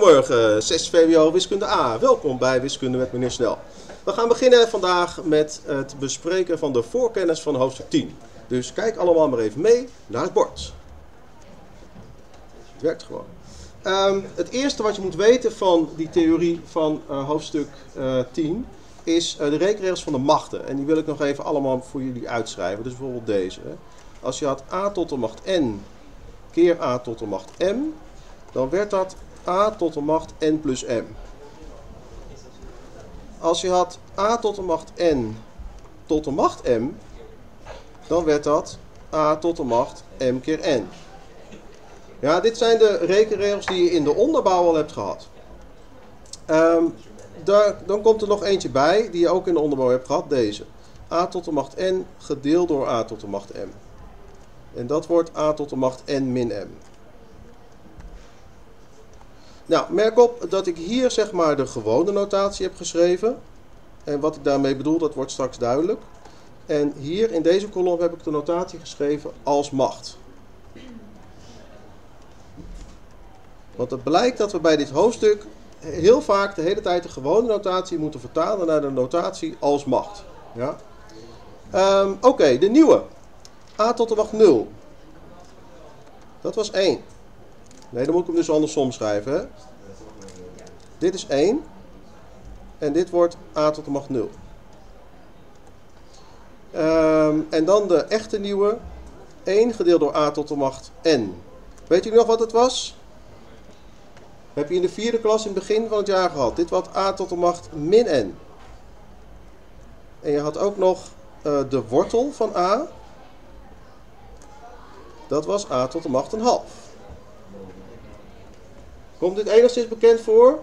Goedemorgen, 6 VWO Wiskunde A. Welkom bij Wiskunde met meneer Snel. We gaan beginnen vandaag met het bespreken van de voorkennis van hoofdstuk 10. Dus kijk allemaal maar even mee naar het bord. Het werkt gewoon. Ehm, het eerste wat je moet weten van die theorie van uh, hoofdstuk uh, 10 is uh, de rekenregels van de machten. En die wil ik nog even allemaal voor jullie uitschrijven. Dus bijvoorbeeld deze. Als je had a tot de macht n keer a tot de macht m, dan werd dat a tot de macht n plus m. Als je had a tot de macht n tot de macht m, dan werd dat a tot de macht m keer n. Ja, dit zijn de rekenregels die je in de onderbouw al hebt gehad. Um, daar, dan komt er nog eentje bij, die je ook in de onderbouw hebt gehad, deze. a tot de macht n gedeeld door a tot de macht m. En dat wordt a tot de macht n min m. Nou, merk op dat ik hier zeg maar de gewone notatie heb geschreven. En wat ik daarmee bedoel, dat wordt straks duidelijk. En hier in deze kolom heb ik de notatie geschreven als macht. Want het blijkt dat we bij dit hoofdstuk heel vaak de hele tijd de gewone notatie moeten vertalen naar de notatie als macht. Ja? Um, Oké, de nieuwe. a tot de macht 0. Dat was 1. Nee, dan moet ik hem dus andersom schrijven. Hè? Dit is 1. En dit wordt a tot de macht 0. Um, en dan de echte nieuwe. 1 gedeeld door a tot de macht n. Weet jullie nog wat het was? Heb je in de vierde klas in het begin van het jaar gehad. Dit was a tot de macht min n. En je had ook nog uh, de wortel van a. Dat was a tot de macht een half. Komt dit enigszins bekend voor?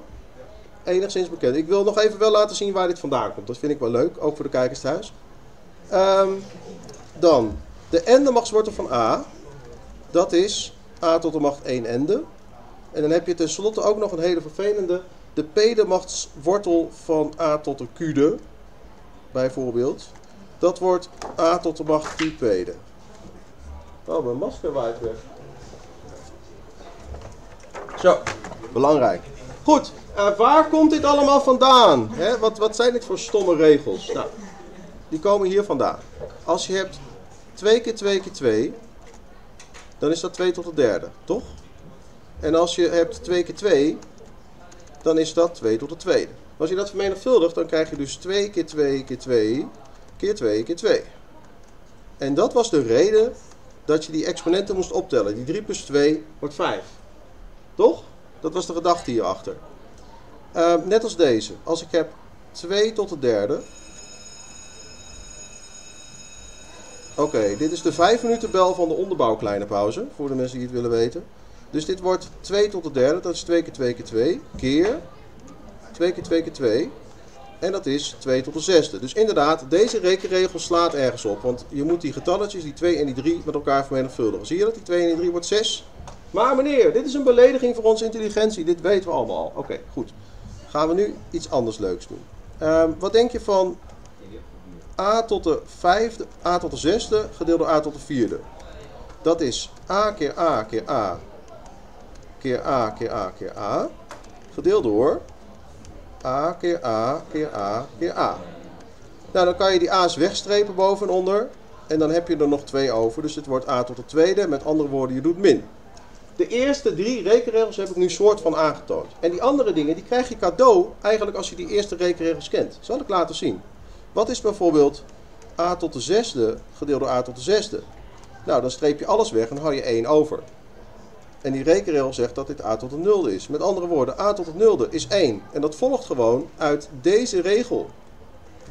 Enigszins bekend. Ik wil nog even wel laten zien waar dit vandaan komt. Dat vind ik wel leuk, ook voor de kijkers thuis. Um, dan, de ende machtswortel van a. Dat is a tot de macht 1 ende. En dan heb je tenslotte ook nog een hele vervelende. De p-de machtswortel van a tot de q-de. Bijvoorbeeld. Dat wordt a tot de macht q p-de. Oh, mijn masker waait weg. Zo, belangrijk. Goed, uh, waar komt dit allemaal vandaan? Hè? Wat, wat zijn dit voor stomme regels? Nou, die komen hier vandaan. Als je hebt 2 keer 2 keer 2, dan is dat 2 tot de derde, toch? En als je hebt 2 keer 2, dan is dat 2 tot de tweede. Als je dat vermenigvuldigt, dan krijg je dus 2 keer 2 keer 2 keer 2 keer 2. En dat was de reden dat je die exponenten moest optellen. Die 3 plus 2 wordt 5. Toch? Dat was de gedachte hierachter. Uh, net als deze. Als ik heb 2 tot de derde. Oké, dit is de 5 minuten bel van de onderbouw kleine pauze. Voor de mensen die het willen weten. Dus dit wordt 2 tot de derde. Dat is 2 keer 2 keer 2. Keer 2 keer 2 keer 2. En dat is 2 tot de zesde. Dus inderdaad, deze rekenregel slaat ergens op. Want je moet die getalletjes, die 2 en die 3, met elkaar vermenigvuldigen. Zie je dat? Die 2 en die 3 wordt 6. Maar meneer, dit is een belediging voor onze intelligentie. Dit weten we allemaal. Oké, goed. Gaan we nu iets anders leuks doen. Um, wat denk je van a tot de vijfde, a tot de zesde gedeeld door a tot de vierde? Dat is a keer a keer a keer a keer a keer a gedeeld door a keer a keer a keer a. Nou, dan kan je die a's wegstrepen boven en onder. En dan heb je er nog twee over. Dus het wordt a tot de tweede. Met andere woorden, je doet min. De eerste drie rekenregels heb ik nu soort van aangetoond. En die andere dingen, die krijg je cadeau eigenlijk als je die eerste rekenregels kent. Zal ik laten zien. Wat is bijvoorbeeld a tot de zesde gedeeld door a tot de zesde? Nou, dan streep je alles weg en hou je 1 over. En die rekenregel zegt dat dit a tot de nulde is. Met andere woorden, a tot de nulde is 1. En dat volgt gewoon uit deze regel.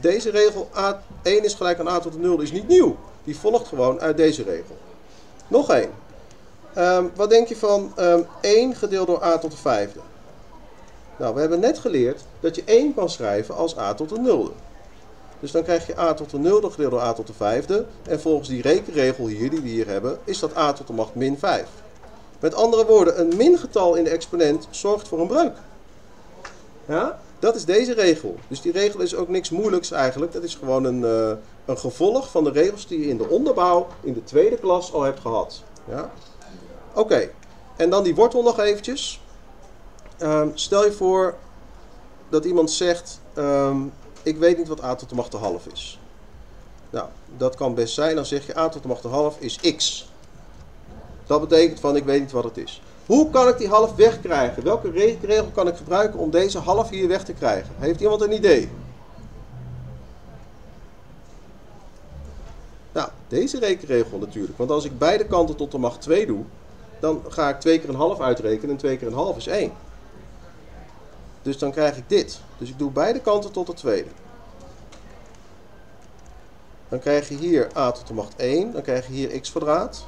Deze regel a, 1 is gelijk aan a tot de nulde is niet nieuw. Die volgt gewoon uit deze regel. Nog één. Um, wat denk je van um, 1 gedeeld door a tot de vijfde? Nou, we hebben net geleerd dat je 1 kan schrijven als a tot de nulde. Dus dan krijg je a tot de nulde gedeeld door a tot de vijfde. En volgens die rekenregel hier, die we hier hebben, is dat a tot de macht min 5. Met andere woorden, een mingetal in de exponent zorgt voor een breuk. Ja? Dat is deze regel. Dus die regel is ook niks moeilijks eigenlijk. Dat is gewoon een, uh, een gevolg van de regels die je in de onderbouw in de tweede klas al hebt gehad. Ja? Oké, en dan die wortel nog eventjes. Ehm, stel je voor dat iemand zegt, ehm, ik weet niet wat a tot de macht de half is. Nou, dat kan best zijn. Dan zeg je a tot de macht de half is x. Dat betekent van ik weet niet wat het is. Hoe kan ik die half wegkrijgen? Welke regel kan ik gebruiken om deze half hier weg te krijgen? Heeft iemand een idee? Nou, deze rekenregel natuurlijk. Want als ik beide kanten tot de macht 2 doe, dan ga ik 2 keer een half uitrekenen en 2 keer een half is 1. Dus dan krijg ik dit. Dus ik doe beide kanten tot de tweede. Dan krijg je hier a tot de macht 1. Dan krijg je hier x kwadraat.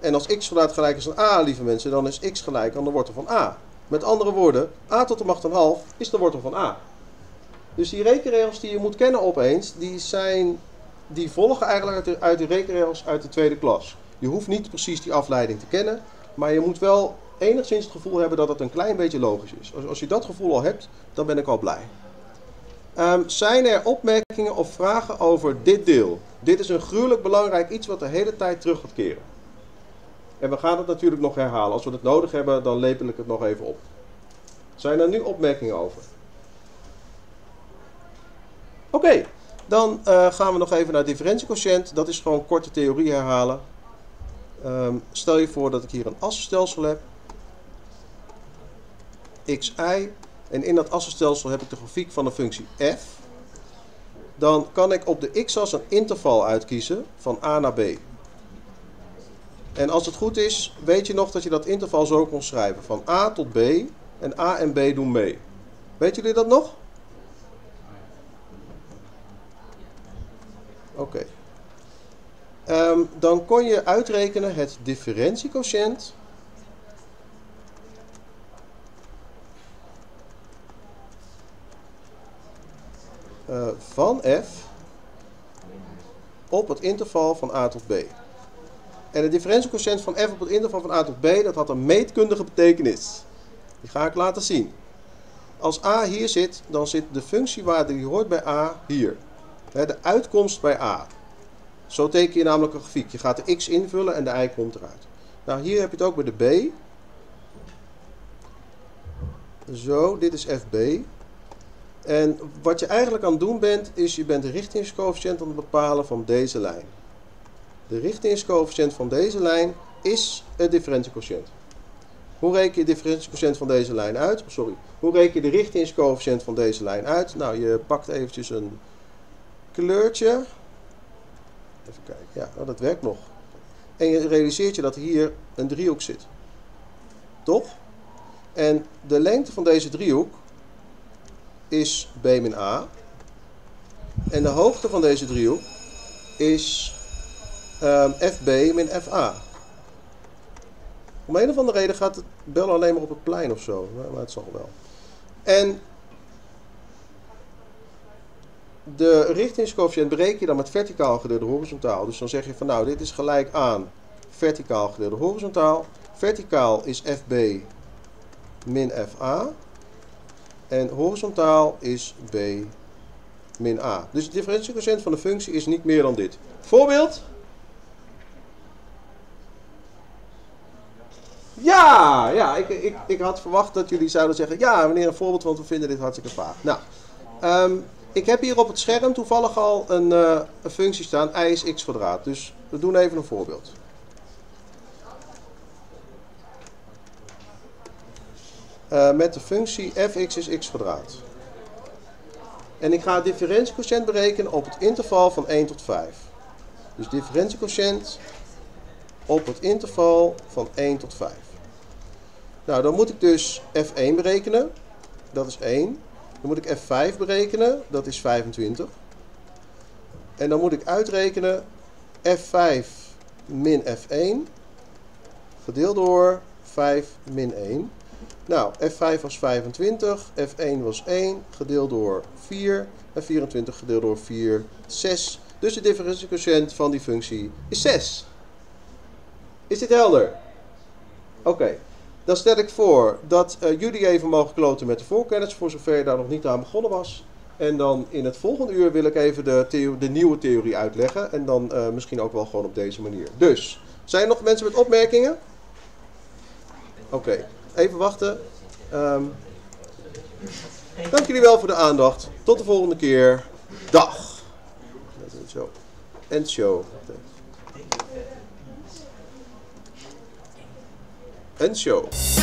En als x kwadraat gelijk is aan a, lieve mensen, dan is x gelijk aan de wortel van a. Met andere woorden, a tot de macht een half is de wortel van a. Dus die rekenregels die je moet kennen opeens, die, zijn, die volgen eigenlijk uit de, uit de rekenregels uit de tweede klas. Je hoeft niet precies die afleiding te kennen, maar je moet wel enigszins het gevoel hebben dat het een klein beetje logisch is. Als, als je dat gevoel al hebt, dan ben ik al blij. Um, zijn er opmerkingen of vragen over dit deel? Dit is een gruwelijk belangrijk iets wat de hele tijd terug gaat keren. En we gaan het natuurlijk nog herhalen. Als we het nodig hebben, dan lepel ik het nog even op. Zijn er nu opmerkingen over? Oké, dan uh, gaan we nog even naar differentiequotient. Dat is gewoon korte theorie herhalen. Um, stel je voor dat ik hier een assenstelsel heb. xi. En in dat assenstelsel heb ik de grafiek van de functie f. Dan kan ik op de x-as een interval uitkiezen van a naar b. En als het goed is, weet je nog dat je dat interval zo kon schrijven. Van A tot B. En A en B doen mee. Weet jullie dat nog? Oké. Um, dan kon je uitrekenen het differentiequotient. Uh, van f op het interval van a tot b. En het differentiequotient van f op het interval van a tot b, dat had een meetkundige betekenis. Die ga ik laten zien. Als a hier zit, dan zit de functiewaarde die hoort bij a hier. De uitkomst bij a. Zo teken je namelijk een grafiek. Je gaat de x invullen en de y komt eruit. Nou, hier heb je het ook bij de b. Zo, dit is fb. En wat je eigenlijk aan het doen bent, is je bent de richtingscoëfficiënt aan het bepalen van deze lijn. De richtingscoëfficiënt van deze lijn is het differentiequotient. Hoe reken je het differentiequotient van deze lijn uit? Sorry. Hoe reken je de richtingscoëfficiënt van deze lijn uit? Nou, je pakt eventjes een kleurtje. Even kijken. Ja, nou, dat werkt nog. En je realiseert je dat hier een driehoek zit. Toch? En de lengte van deze driehoek is b min a. En de hoogte van deze driehoek is um, FB min FA. Om een of andere reden gaat het bel alleen maar op het plein of zo. Maar het zal wel. En de richtingscoëfficiënt bereken je dan met verticaal gedeelde horizontaal. Dus dan zeg je van nou, dit is gelijk aan verticaal gedeelde horizontaal. Verticaal is FB min FA. En horizontaal is B min A. Dus het differentiequotient van de functie is niet meer dan dit. Voorbeeld. Ja, ja ik, ik, ik had verwacht dat jullie zouden zeggen... Ja, meneer, een voorbeeld, want we vinden dit hartstikke vaag. Nou, um, ik heb hier op het scherm toevallig al een, een functie staan. y is x kwadraat. Dus we doen even een voorbeeld. Uh, met de functie fx is x kwadraat. En ik ga het differentiequotient berekenen op het interval van 1 tot 5. Dus differentiequotient op het interval van 1 tot 5. Nou, dan moet ik dus f1 berekenen. Dat is 1. Dan moet ik f5 berekenen. Dat is 25. En dan moet ik uitrekenen f5 min f1 gedeeld door 5 min 1. Nou, f5 was 25, f1 was 1, gedeeld door 4. En 24 gedeeld door 4, 6. Dus de differentiequotient van die functie is 6. Is dit helder? Oké. Dan stel ik voor dat uh, jullie even mogen kloten met de voorkennis, voor zover je daar nog niet aan begonnen was. En dan in het volgende uur wil ik even de, de nieuwe theorie uitleggen. En dan uh, misschien ook wel gewoon op deze manier. Dus, zijn er nog mensen met opmerkingen? Oké, even wachten. Ehm, dank jullie wel voor de aandacht. Tot de volgende keer. Dag. End show. End show.